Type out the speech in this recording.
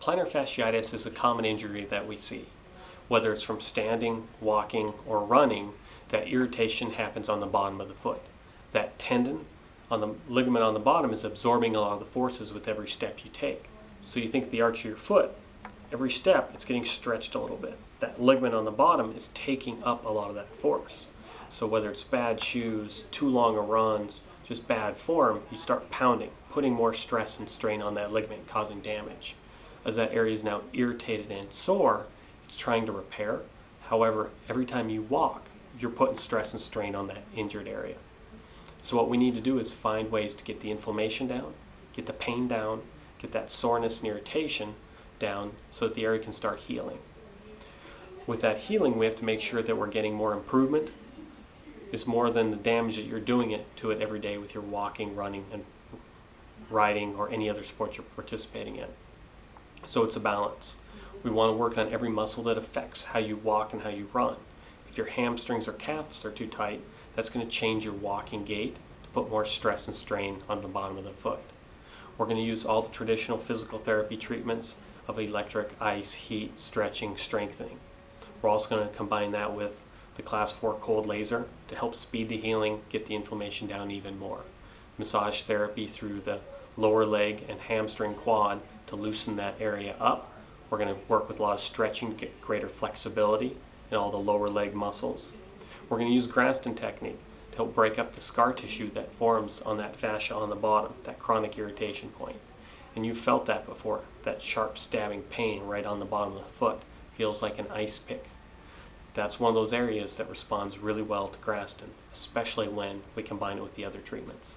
Plantar fasciitis is a common injury that we see. Whether it's from standing, walking, or running, that irritation happens on the bottom of the foot. That tendon on the ligament on the bottom is absorbing a lot of the forces with every step you take. So you think the arch of your foot, every step it's getting stretched a little bit. That ligament on the bottom is taking up a lot of that force. So whether it's bad shoes, too long of runs, just bad form, you start pounding, putting more stress and strain on that ligament, causing damage. As that area is now irritated and sore, it's trying to repair. However, every time you walk, you're putting stress and strain on that injured area. So what we need to do is find ways to get the inflammation down, get the pain down, get that soreness and irritation down so that the area can start healing. With that healing, we have to make sure that we're getting more improvement is more than the damage that you're doing it to it every day with your walking, running, and riding or any other sport you're participating in. So it's a balance. We want to work on every muscle that affects how you walk and how you run. If your hamstrings or calves are too tight, that's going to change your walking gait to put more stress and strain on the bottom of the foot. We're going to use all the traditional physical therapy treatments of electric, ice, heat, stretching, strengthening. We're also going to combine that with the class 4 cold laser to help speed the healing, get the inflammation down even more. Massage therapy through the lower leg and hamstring quad to loosen that area up. We're going to work with a lot of stretching to get greater flexibility in all the lower leg muscles. We're going to use Graston technique to help break up the scar tissue that forms on that fascia on the bottom, that chronic irritation point. And you've felt that before, that sharp stabbing pain right on the bottom of the foot feels like an ice pick. That's one of those areas that responds really well to Graston, especially when we combine it with the other treatments.